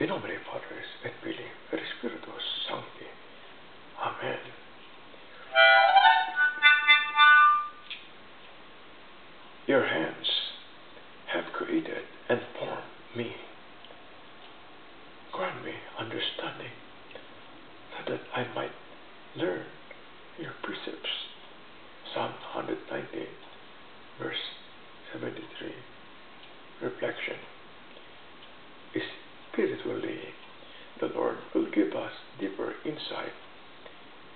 In nomine Patris et Filii et Spiritus Sancti. Amen. Your hands have created and formed me. Grant me understanding so that I might learn your precepts. Psalm 119, verse 73. Reflection. Spiritually, the Lord will give us deeper insight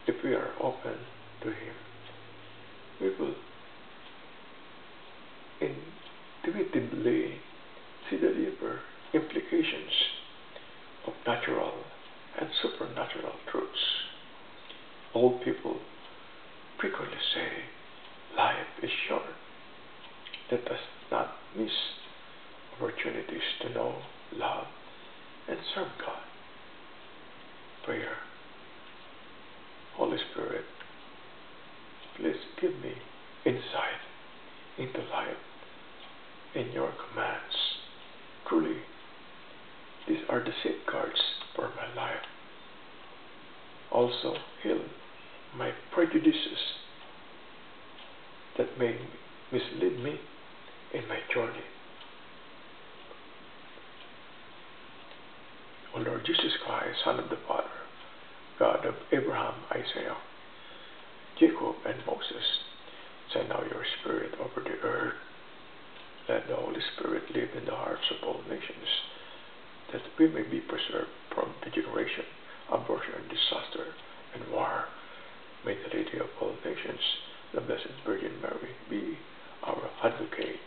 if we are open to Him. We will intuitively see the deeper implications of natural and supernatural truths. Old people frequently say life is short. Let us not miss opportunities to know, love, and serve God. Prayer. Holy Spirit, please give me insight into life in your commands. Truly, these are the safeguards for my life. Also, heal my prejudices that may mislead me in my journey. O Lord Jesus Christ, Son of the Father, God of Abraham, Isaac, Jacob, and Moses, send out your Spirit over the earth. Let the Holy Spirit live in the hearts of all nations, that we may be preserved from degeneration, abortion, disaster, and war. May the Lady of all nations, the Blessed Virgin Mary, be our advocate.